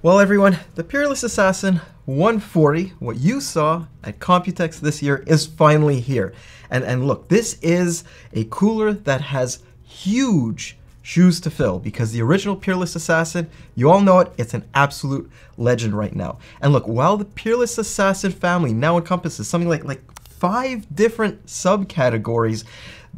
Well everyone, the Peerless Assassin 140, what you saw at Computex this year is finally here. And, and look, this is a cooler that has huge shoes to fill because the original Peerless Assassin, you all know it, it's an absolute legend right now. And look, while the Peerless Assassin family now encompasses something like, like five different subcategories,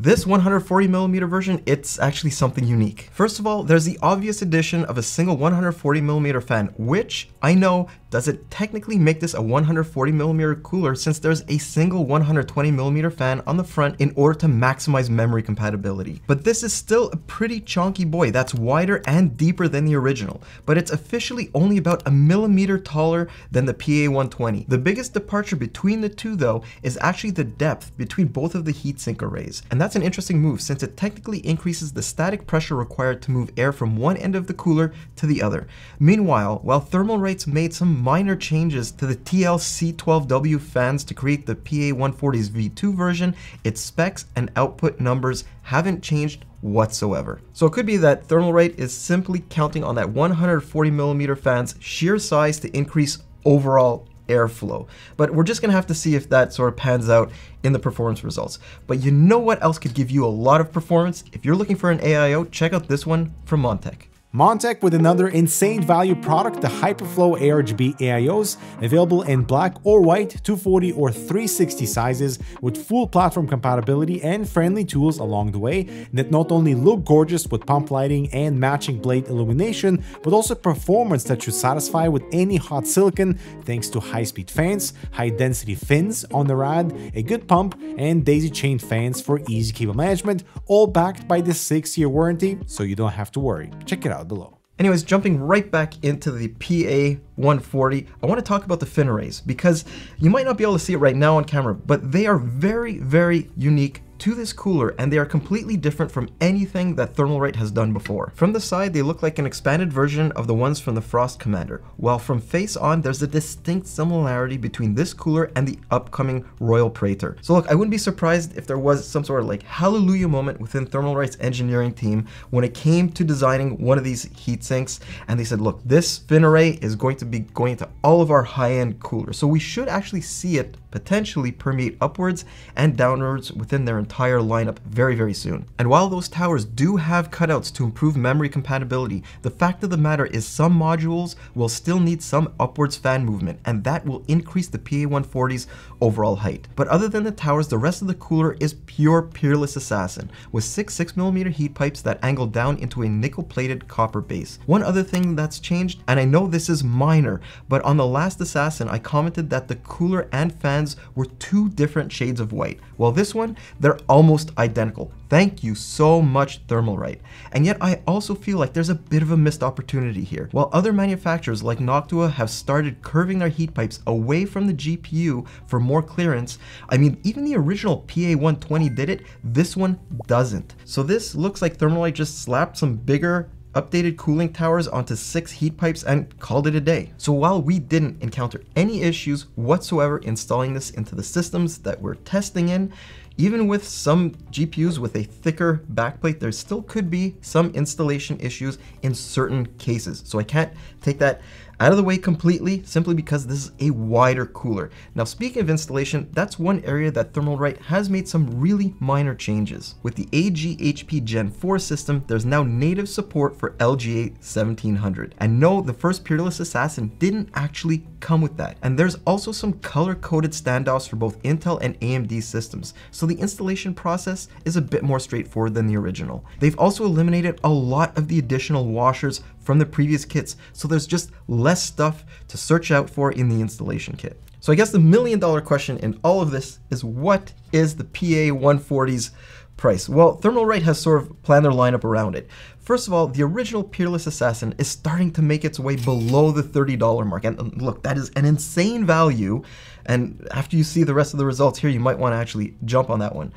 this 140 millimeter version, it's actually something unique. First of all, there's the obvious addition of a single 140 millimeter fan, which I know does it technically make this a 140 millimeter cooler since there's a single 120 millimeter fan on the front in order to maximize memory compatibility. But this is still a pretty chunky boy that's wider and deeper than the original, but it's officially only about a millimeter taller than the PA120. The biggest departure between the two though is actually the depth between both of the heatsink arrays. And that's an interesting move since it technically increases the static pressure required to move air from one end of the cooler to the other. Meanwhile, while Thermalright's made some minor changes to the TLC12W fans to create the PA140's V2 version, its specs and output numbers haven't changed whatsoever. So it could be that Thermalright is simply counting on that 140mm fan's sheer size to increase overall airflow. But we're just gonna have to see if that sort of pans out in the performance results. But you know what else could give you a lot of performance? If you're looking for an AIO, check out this one from Montech. Montech with another insane value product, the Hyperflow ARGB AIOs, available in black or white, 240 or 360 sizes, with full platform compatibility and friendly tools along the way that not only look gorgeous with pump lighting and matching blade illumination, but also performance that should satisfy with any hot silicon thanks to high-speed fans, high-density fins on the rad, a good pump, and daisy-chained fans for easy cable management, all backed by the 6-year warranty, so you don't have to worry. Check it out below. Anyways, jumping right back into the PA140, I want to talk about the fin arrays because you might not be able to see it right now on camera, but they are very, very unique to this cooler and they are completely different from anything that Thermalright has done before. From the side, they look like an expanded version of the ones from the Frost Commander, while from face on, there's a distinct similarity between this cooler and the upcoming Royal Praetor. So look, I wouldn't be surprised if there was some sort of like hallelujah moment within Thermalright's engineering team when it came to designing one of these heat sinks and they said, look, this fin array is going to be going to all of our high-end coolers. So we should actually see it potentially permeate upwards and downwards within their entire lineup very, very soon. And while those towers do have cutouts to improve memory compatibility, the fact of the matter is some modules will still need some upwards fan movement, and that will increase the PA140's overall height. But other than the towers, the rest of the cooler is pure Peerless Assassin, with six 6mm heat pipes that angle down into a nickel-plated copper base. One other thing that's changed, and I know this is minor, but on the last Assassin, I commented that the cooler and fans were two different shades of white. Well, this one, they're almost identical. Thank you so much, Thermalright. And yet I also feel like there's a bit of a missed opportunity here. While other manufacturers like Noctua have started curving their heat pipes away from the GPU for more clearance, I mean, even the original PA120 did it, this one doesn't. So this looks like Thermalright just slapped some bigger updated cooling towers onto six heat pipes and called it a day. So while we didn't encounter any issues whatsoever installing this into the systems that we're testing in, even with some GPUs with a thicker backplate, there still could be some installation issues in certain cases. So I can't take that out of the way completely simply because this is a wider cooler. Now speaking of installation, that's one area that Thermalright has made some really minor changes. With the AGHP Gen 4 system, there's now native support for LGA 1700. And no, the first Peerless Assassin didn't actually come with that. And there's also some color-coded standoffs for both Intel and AMD systems, so the installation process is a bit more straightforward than the original. They've also eliminated a lot of the additional washers from the previous kits, so there's just less stuff to search out for in the installation kit. So I guess the million dollar question in all of this is what is the PA140's price? Well, Thermalright has sort of planned their lineup around it. First of all, the original Peerless Assassin is starting to make its way below the $30 mark. And um, look, that is an insane value. And after you see the rest of the results here, you might want to actually jump on that one.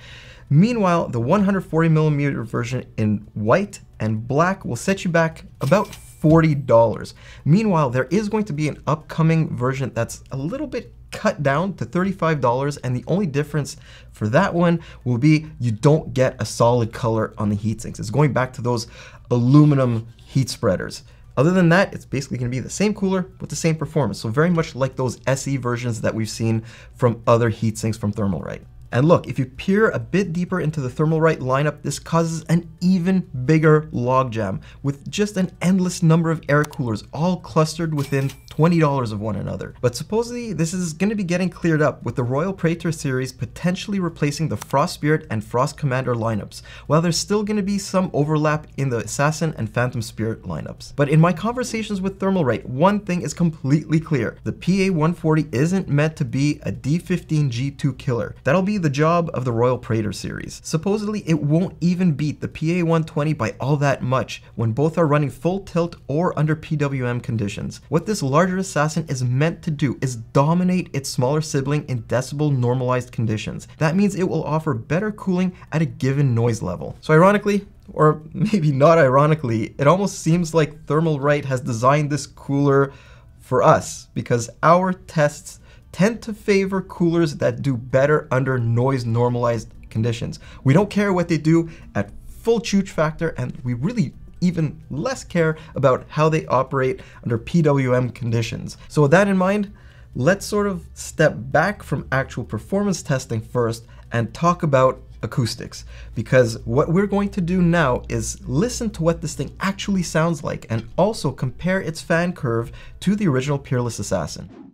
Meanwhile, the 140mm version in white and black will set you back about $40. Meanwhile, there is going to be an upcoming version that's a little bit cut down to $35 and the only difference for that one will be you don't get a solid color on the heat sinks. It's going back to those aluminum heat spreaders. Other than that, it's basically going to be the same cooler with the same performance. So very much like those SE versions that we've seen from other heatsinks from Thermalright. And look, if you peer a bit deeper into the Thermalright lineup, this causes an even bigger logjam with just an endless number of air coolers all clustered within $20 of one another. But supposedly this is going to be getting cleared up with the Royal Praetor series potentially replacing the Frost Spirit and Frost Commander lineups, while there's still going to be some overlap in the Assassin and Phantom Spirit lineups. But in my conversations with Thermalright, one thing is completely clear. The PA-140 isn't meant to be a D15G2 killer. That'll be the job of the Royal Praetor series. Supposedly it won't even beat the PA-120 by all that much when both are running full tilt or under PWM conditions. What this large larger assassin is meant to do is dominate its smaller sibling in decibel normalized conditions. That means it will offer better cooling at a given noise level. So ironically, or maybe not ironically, it almost seems like Thermalright has designed this cooler for us because our tests tend to favor coolers that do better under noise normalized conditions. We don't care what they do at full chooch factor and we really even less care about how they operate under PWM conditions. So with that in mind, let's sort of step back from actual performance testing first and talk about acoustics because what we're going to do now is listen to what this thing actually sounds like and also compare its fan curve to the original Peerless Assassin.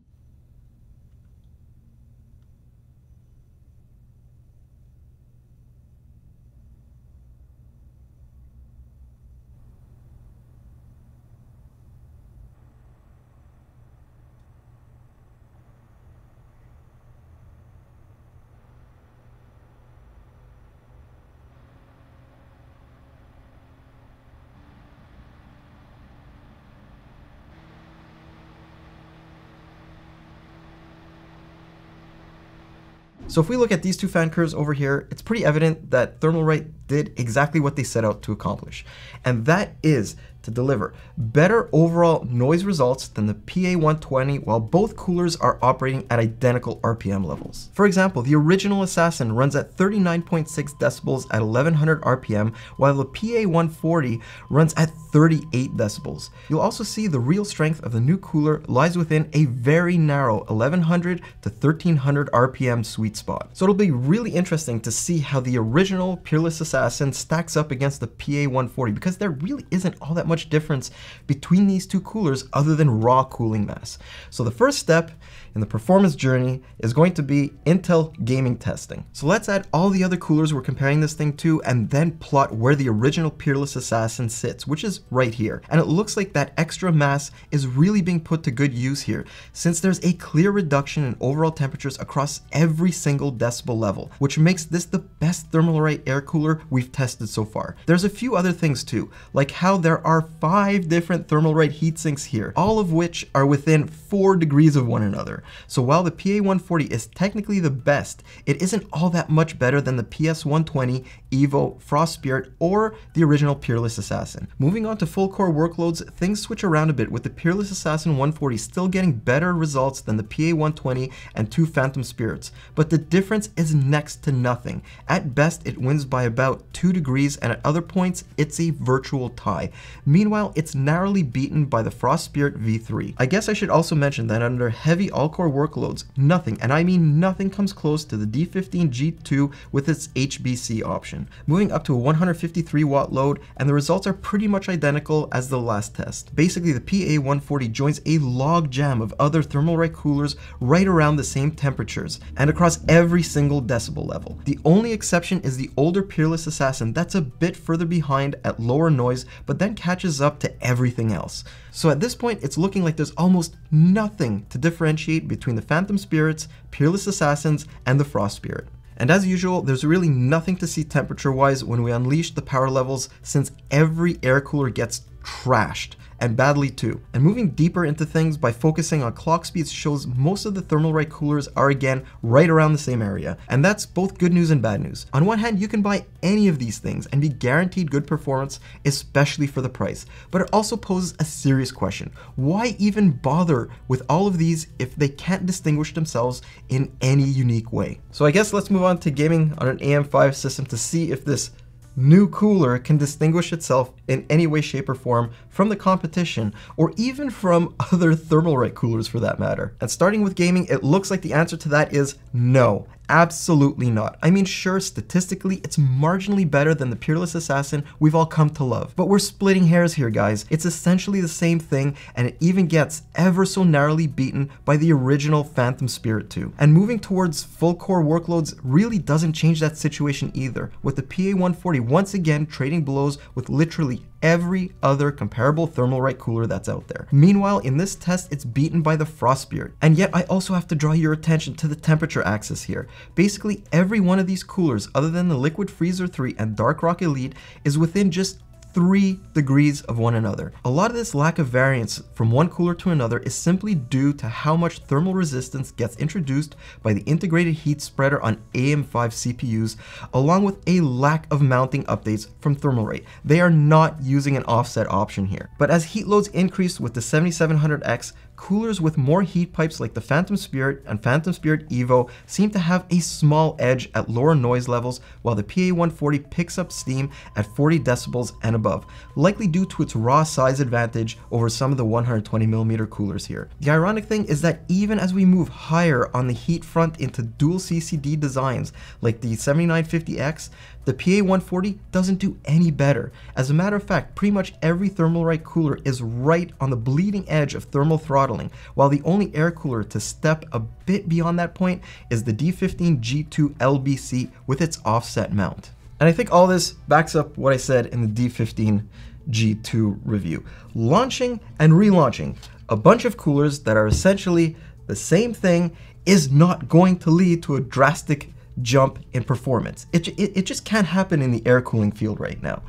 So if we look at these two fan curves over here, it's pretty evident that Thermalright did exactly what they set out to accomplish. And that is to deliver better overall noise results than the PA120 while both coolers are operating at identical RPM levels. For example, the original Assassin runs at 39.6 decibels at 1100 RPM while the PA140 runs at 38 decibels. You'll also see the real strength of the new cooler lies within a very narrow 1100 to 1300 RPM sweet spot. So it'll be really interesting to see how the original Peerless Assassin Uh, stacks up against the PA140 because there really isn't all that much difference between these two coolers other than raw cooling mass. So the first step in the performance journey is going to be Intel gaming testing. So let's add all the other coolers we're comparing this thing to and then plot where the original Peerless Assassin sits, which is right here. And it looks like that extra mass is really being put to good use here, since there's a clear reduction in overall temperatures across every single decibel level, which makes this the best thermal Thermalright air cooler we've tested so far. There's a few other things too, like how there are five different thermal Thermalright heatsinks here, all of which are within four degrees of one another. So while the PA140 is technically the best, it isn't all that much better than the PS120, Evo, Frost Spirit, or the original Peerless Assassin. Moving on to full core workloads, things switch around a bit with the Peerless Assassin 140 still getting better results than the PA120 and two Phantom Spirits, but the difference is next to nothing. At best, it wins by about 2 degrees, and at other points, it's a virtual tie. Meanwhile, it's narrowly beaten by the Frost Spirit V3. I guess I should also mention that under heavy all-core workloads, nothing, and I mean nothing comes close to the D15 G2 with its HBC option. Moving up to a 153 watt load, and the results are pretty much identical as the last test. Basically, the PA140 joins a log jam of other Thermalright coolers right around the same temperatures, and across every single decibel level. The only exception is the older Peerless Assassin that's a bit further behind at lower noise, but then catches up to everything else. So at this point, it's looking like there's almost nothing to differentiate between the Phantom Spirits, Peerless Assassins, and the Frost Spirit. And as usual, there's really nothing to see temperature-wise when we unleash the power levels since every air cooler gets trashed and badly too. And moving deeper into things by focusing on clock speeds shows most of the Thermalright coolers are again right around the same area. And that's both good news and bad news. On one hand, you can buy any of these things and be guaranteed good performance, especially for the price. But it also poses a serious question. Why even bother with all of these if they can't distinguish themselves in any unique way? So I guess let's move on to gaming on an AM5 system to see if this new cooler can distinguish itself in any way, shape, or form from the competition, or even from other Thermalright coolers for that matter. And starting with gaming, it looks like the answer to that is no. Absolutely not. I mean, sure, statistically, it's marginally better than the Peerless Assassin we've all come to love. But we're splitting hairs here, guys. It's essentially the same thing, and it even gets ever so narrowly beaten by the original Phantom Spirit 2. And moving towards full core workloads really doesn't change that situation either, with the PA140 once again trading blows with literally every other comparable Thermalright cooler that's out there. Meanwhile, in this test, it's beaten by the Frost Spirit. And yet, I also have to draw your attention to the temperature axis here. Basically, every one of these coolers, other than the Liquid Freezer 3 and Dark Rock Elite, is within just 3 degrees of one another. A lot of this lack of variance from one cooler to another is simply due to how much thermal resistance gets introduced by the integrated heat spreader on AM5 CPUs, along with a lack of mounting updates from Thermalright. They are not using an offset option here. But as heat loads increase with the 7700X, coolers with more heat pipes like the Phantom Spirit and Phantom Spirit Evo seem to have a small edge at lower noise levels while the PA140 picks up steam at 40 decibels and above, likely due to its raw size advantage over some of the 120mm coolers here. The ironic thing is that even as we move higher on the heat front into dual CCD designs like the 7950X, the PA140 doesn't do any better. As a matter of fact, pretty much every Thermalright cooler is right on the bleeding edge of thermal throttling, while the only air cooler to step a bit beyond that point is the D15 G2 LBC with its offset mount. And I think all this backs up what I said in the D15 G2 review. Launching and relaunching a bunch of coolers that are essentially the same thing is not going to lead to a drastic jump in performance. It, it, it, just can't happen in the air cooling field right now.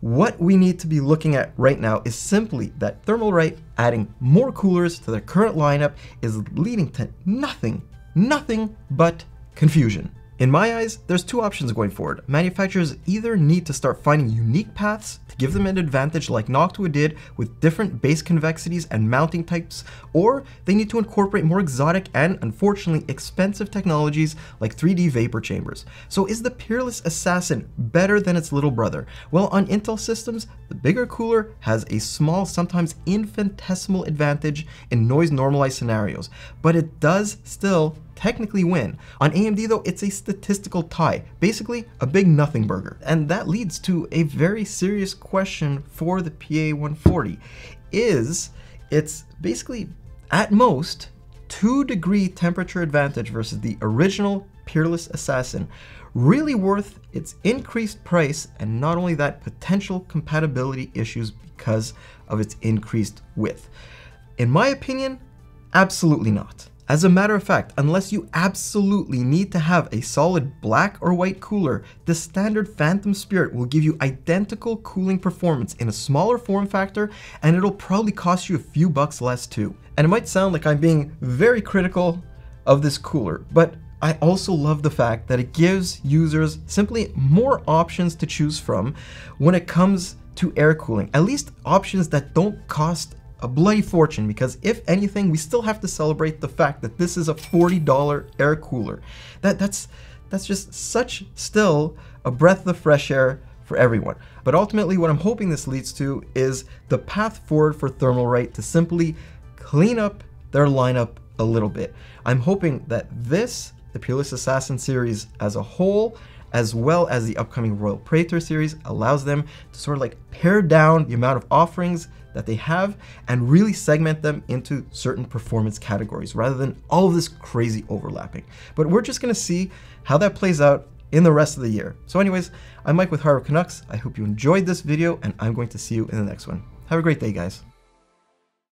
What we need to be looking at right now is simply that Thermalright adding more coolers to their current lineup is leading to nothing, nothing but confusion. In my eyes, there's two options going forward. Manufacturers either need to start finding unique paths to give them an advantage like Noctua did with different base convexities and mounting types, or they need to incorporate more exotic and unfortunately expensive technologies like 3D vapor chambers. So is the Peerless Assassin better than its little brother? Well, on Intel systems, the bigger cooler has a small, sometimes infinitesimal advantage in noise normalized scenarios, but it does still technically win. On AMD though, it's a statistical tie, basically a big nothing burger. And that leads to a very serious question for the PA140, is it's basically at most 2 degree temperature advantage versus the original Peerless Assassin really worth its increased price and not only that potential compatibility issues because of its increased width. In my opinion, absolutely not. As a matter of fact, unless you absolutely need to have a solid black or white cooler, the standard Phantom Spirit will give you identical cooling performance in a smaller form factor and it'll probably cost you a few bucks less too. And it might sound like I'm being very critical of this cooler, but I also love the fact that it gives users simply more options to choose from when it comes to air cooling, at least options that don't cost a bloody fortune because if anything, we still have to celebrate the fact that this is a $40 air cooler. That that's that's just such still a breath of fresh air for everyone. But ultimately what I'm hoping this leads to is the path forward for Thermalright to simply clean up their lineup a little bit. I'm hoping that this, the Peerless Assassin series as a whole, as well as the upcoming Royal Praetor series allows them to sort of like pare down the amount of offerings that they have and really segment them into certain performance categories rather than all of this crazy overlapping. But we're just gonna see how that plays out in the rest of the year. So anyways, I'm Mike with of Canucks. I hope you enjoyed this video and I'm going to see you in the next one. Have a great day, guys.